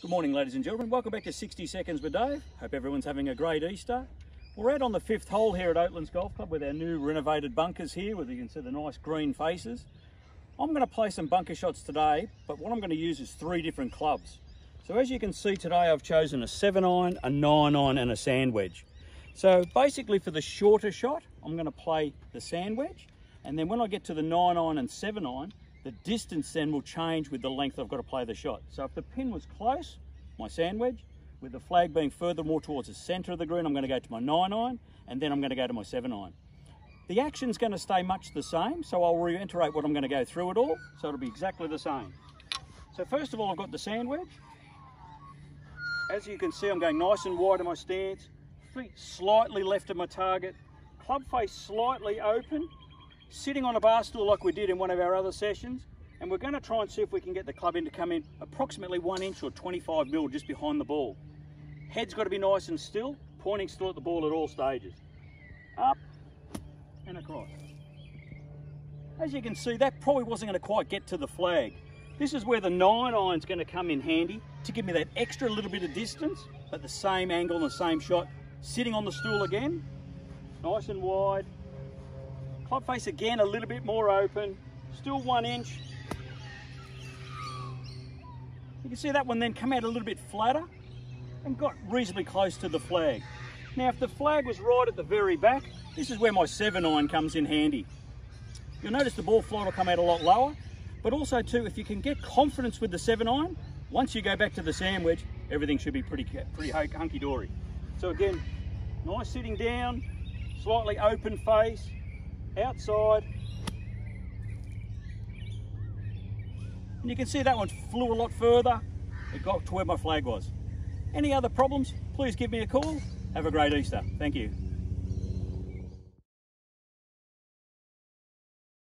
Good morning, ladies and gentlemen. Welcome back to 60 Seconds with Dave. Hope everyone's having a great Easter. We're out on the fifth hole here at Oatlands Golf Club with our new renovated bunkers here, where you can see the nice green faces. I'm going to play some bunker shots today, but what I'm going to use is three different clubs. So as you can see today, I've chosen a 7 iron, a 9 iron and a sand wedge. So basically for the shorter shot, I'm going to play the sand wedge. And then when I get to the 9 iron and 7 iron, the distance then will change with the length I've got to play the shot. So if the pin was close, my sand wedge, with the flag being further more towards the center of the green, I'm going to go to my 9 iron, and then I'm going to go to my 7 iron. The action's going to stay much the same, so I'll reiterate what I'm going to go through it all, so it'll be exactly the same. So first of all, I've got the sand wedge. As you can see, I'm going nice and wide in my stance, feet slightly left of my target, club face slightly open, sitting on a bar stool like we did in one of our other sessions, and we're going to try and see if we can get the club in to come in approximately one inch or 25 mil just behind the ball. Head's got to be nice and still, pointing still at the ball at all stages. Up and across. As you can see, that probably wasn't going to quite get to the flag. This is where the 9 iron's going to come in handy to give me that extra little bit of distance, but the same angle and the same shot. Sitting on the stool again, nice and wide, Club face again a little bit more open, still one inch. You can see that one then come out a little bit flatter and got reasonably close to the flag. Now if the flag was right at the very back, this is where my 7 iron comes in handy. You'll notice the ball flight will come out a lot lower, but also too, if you can get confidence with the 7 iron, once you go back to the sand wedge, everything should be pretty, pretty hunky-dory. So again, nice sitting down, slightly open face, outside. And you can see that one flew a lot further. It got to where my flag was. Any other problems, please give me a call. Have a great Easter. Thank you.